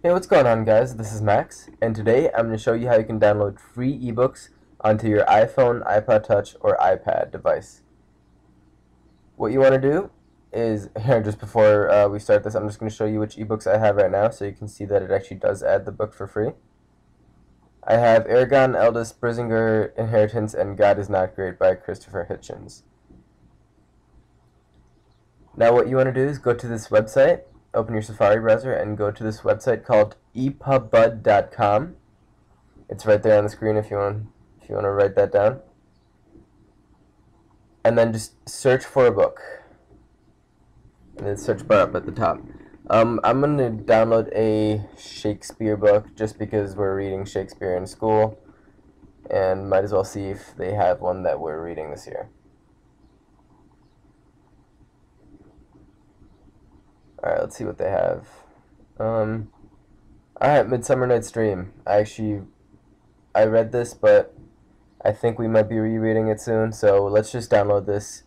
Hey, what's going on guys? This is Max, and today I'm going to show you how you can download free ebooks onto your iPhone, iPod Touch, or iPad device. What you want to do is, here just before uh, we start this, I'm just going to show you which ebooks I have right now so you can see that it actually does add the book for free. I have Eragon, Eldest, Brisingr, Inheritance, and God is Not Great by Christopher Hitchens. Now what you want to do is go to this website open your Safari browser and go to this website called epubbud.com. It's right there on the screen if you want if you want to write that down. And then just search for a book. And then search bar up at the top. Um, I'm going to download a Shakespeare book just because we're reading Shakespeare in school and might as well see if they have one that we're reading this year. Alright, let's see what they have. Um, Alright, Midsummer Night's Dream. I actually, I read this, but I think we might be rereading it soon, so let's just download this.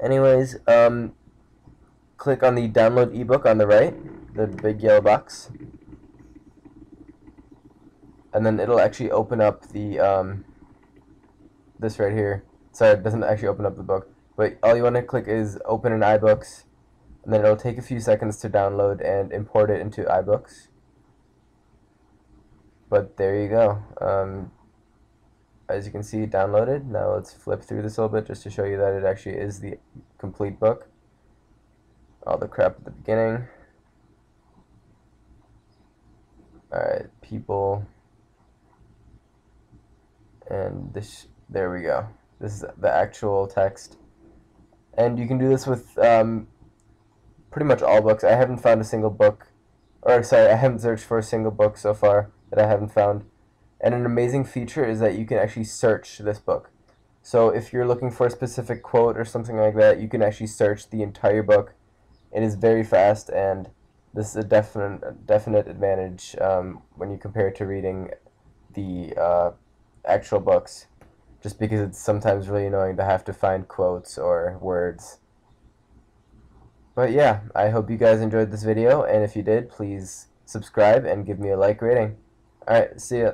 Anyways, um, click on the download ebook on the right, the big yellow box. And then it'll actually open up the, um, this right here. Sorry, it doesn't actually open up the book. But all you want to click is open in iBooks and then it'll take a few seconds to download and import it into iBooks. But there you go. Um, as you can see, downloaded. Now let's flip through this a little bit just to show you that it actually is the complete book. All the crap at the beginning. Alright, people. And this, there we go. This is the actual text. And you can do this with um, pretty much all books. I haven't found a single book, or sorry, I haven't searched for a single book so far that I haven't found. And an amazing feature is that you can actually search this book. So if you're looking for a specific quote or something like that, you can actually search the entire book. It is very fast, and this is a definite definite advantage um, when you compare it to reading the uh, actual books. Just because it's sometimes really annoying to have to find quotes or words. But yeah, I hope you guys enjoyed this video, and if you did, please subscribe and give me a like rating. Alright, see ya.